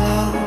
love.